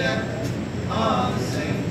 deck of the um, same.